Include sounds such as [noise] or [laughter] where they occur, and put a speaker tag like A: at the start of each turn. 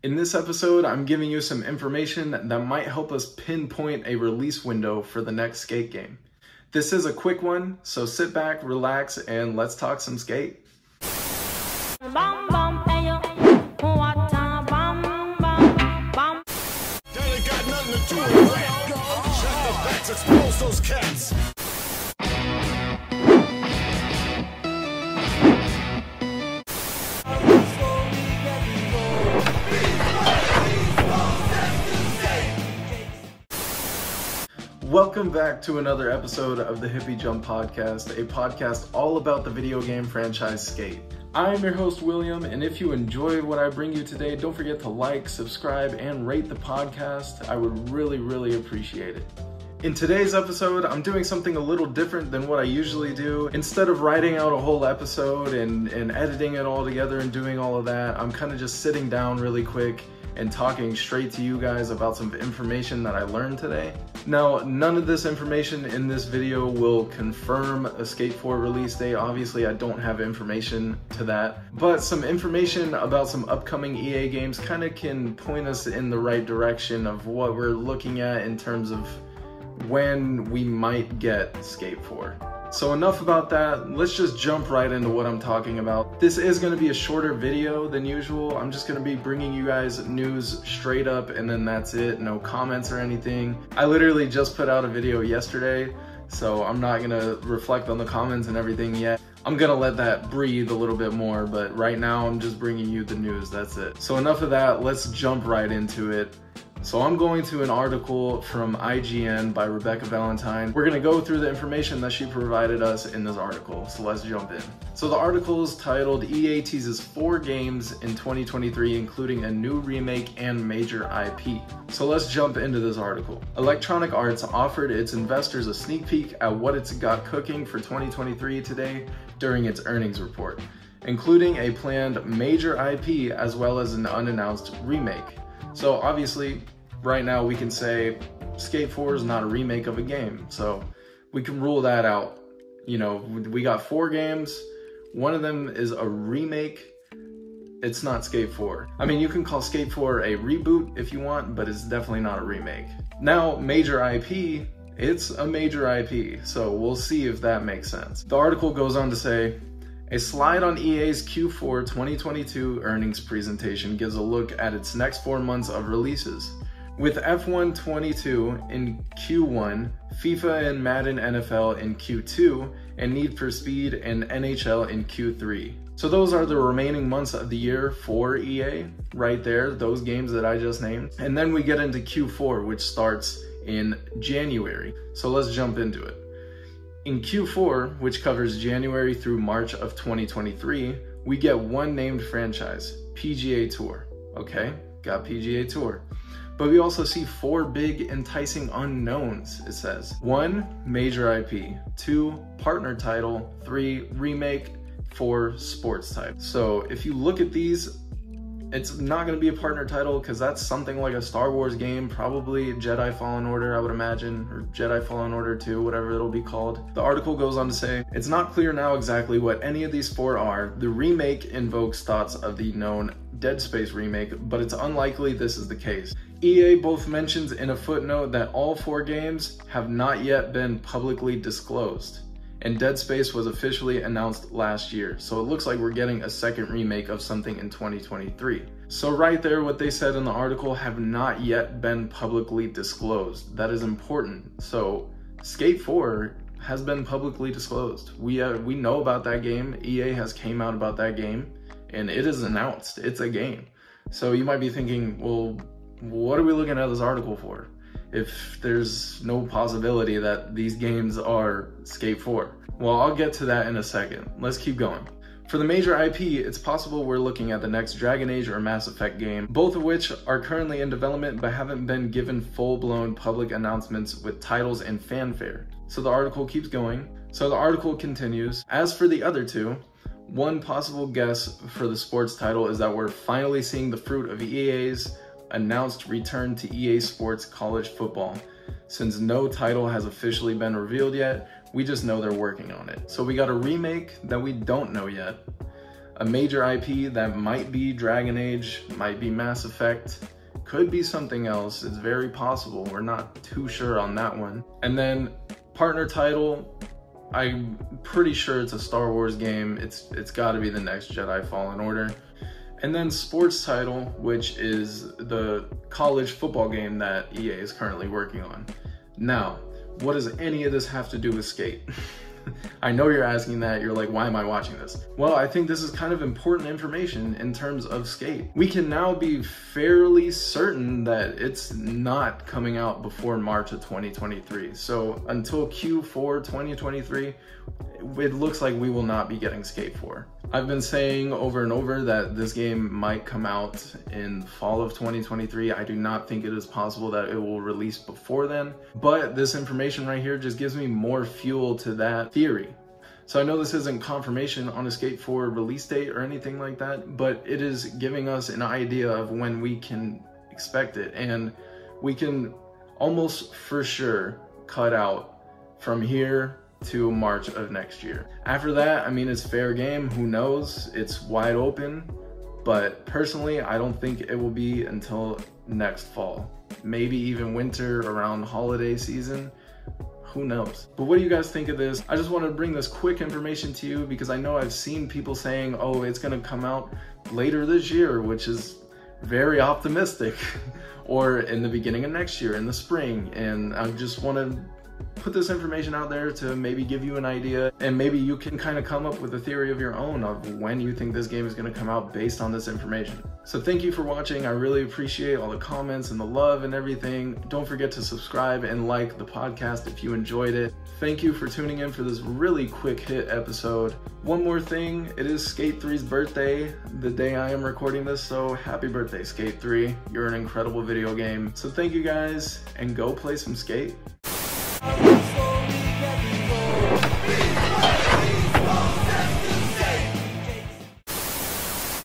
A: In this episode, I'm giving you some information that might help us pinpoint a release window for the next skate game. This is a quick one, so sit back, relax, and let's talk some skate. Welcome back to another episode of the Hippy Jump Podcast, a podcast all about the video game franchise Skate. I'm your host, William, and if you enjoyed what I bring you today, don't forget to like, subscribe, and rate the podcast. I would really, really appreciate it. In today's episode, I'm doing something a little different than what I usually do. Instead of writing out a whole episode and, and editing it all together and doing all of that, I'm kind of just sitting down really quick and talking straight to you guys about some information that I learned today. Now, none of this information in this video will confirm a Skate 4 release date. Obviously, I don't have information to that, but some information about some upcoming EA games kind of can point us in the right direction of what we're looking at in terms of when we might get Skate 4. So enough about that, let's just jump right into what I'm talking about. This is gonna be a shorter video than usual. I'm just gonna be bringing you guys news straight up and then that's it, no comments or anything. I literally just put out a video yesterday, so I'm not gonna reflect on the comments and everything yet. I'm gonna let that breathe a little bit more, but right now I'm just bringing you the news, that's it. So enough of that, let's jump right into it. So I'm going to an article from IGN by Rebecca Valentine. We're gonna go through the information that she provided us in this article, so let's jump in. So the article is titled EA teases four games in 2023, including a new remake and major IP. So let's jump into this article. Electronic Arts offered its investors a sneak peek at what it's got cooking for 2023 today during its earnings report, including a planned major IP as well as an unannounced remake. So obviously, right now we can say Skate 4 is not a remake of a game. So we can rule that out. You know, we got four games. One of them is a remake. It's not Skate 4. I mean, you can call Skate 4 a reboot if you want, but it's definitely not a remake. Now, major IP, it's a major IP, so we'll see if that makes sense. The article goes on to say, a slide on EA's Q4 2022 earnings presentation gives a look at its next four months of releases. With F1 22 in Q1, FIFA and Madden NFL in Q2, and Need for Speed and NHL in Q3. So those are the remaining months of the year for EA, right there, those games that I just named. And then we get into Q4, which starts in January. So let's jump into it. In Q4, which covers January through March of 2023, we get one named franchise, PGA Tour. Okay, got PGA Tour. But we also see four big enticing unknowns, it says. One, major IP. Two, partner title. Three, remake. Four, sports type. So if you look at these, it's not going to be a partner title because that's something like a Star Wars game, probably Jedi Fallen Order, I would imagine, or Jedi Fallen Order 2, whatever it'll be called. The article goes on to say, it's not clear now exactly what any of these four are. The remake invokes thoughts of the known Dead Space remake, but it's unlikely this is the case. EA both mentions in a footnote that all four games have not yet been publicly disclosed and Dead Space was officially announced last year, so it looks like we're getting a second remake of something in 2023. So right there, what they said in the article have not yet been publicly disclosed. That is important. So Skate 4 has been publicly disclosed. We uh, we know about that game. EA has came out about that game, and it is announced. It's a game. So you might be thinking, well, what are we looking at this article for? If there's no possibility that these games are Skate 4. Well, I'll get to that in a second. Let's keep going. For the major IP, it's possible we're looking at the next Dragon Age or Mass Effect game, both of which are currently in development but haven't been given full-blown public announcements with titles and fanfare. So the article keeps going. So the article continues. As for the other two, one possible guess for the sports title is that we're finally seeing the fruit of EA's announced return to EA Sports College Football. Since no title has officially been revealed yet, we just know they're working on it. So we got a remake that we don't know yet, a major IP that might be Dragon Age, might be Mass Effect, could be something else. It's very possible. We're not too sure on that one. And then partner title, I'm pretty sure it's a Star Wars game. It's it's got to be the next Jedi Fallen Order. And then sports title, which is the college football game that EA is currently working on. Now, what does any of this have to do with Skate? [laughs] I know you're asking that. You're like, why am I watching this? Well, I think this is kind of important information in terms of Skate. We can now be fairly certain that it's not coming out before March of 2023. So until Q4 2023, it looks like we will not be getting Skate 4. I've been saying over and over that this game might come out in fall of 2023. I do not think it is possible that it will release before then, but this information right here just gives me more fuel to that theory. So I know this isn't confirmation on Skate 4 release date or anything like that, but it is giving us an idea of when we can expect it. And we can almost for sure cut out from here to March of next year. After that, I mean, it's fair game. Who knows? It's wide open. But personally, I don't think it will be until next fall. Maybe even winter around holiday season. Who knows? But what do you guys think of this? I just want to bring this quick information to you because I know I've seen people saying, oh, it's going to come out later this year, which is very optimistic, [laughs] or in the beginning of next year, in the spring. And I just want to put this information out there to maybe give you an idea and maybe you can kind of come up with a theory of your own of when you think this game is going to come out based on this information. So thank you for watching. I really appreciate all the comments and the love and everything. Don't forget to subscribe and like the podcast if you enjoyed it. Thank you for tuning in for this really quick hit episode. One more thing, it is Skate 3's birthday the day I am recording this, so happy birthday Skate 3. You're an incredible video game. So thank you guys and go play some skate. Okay.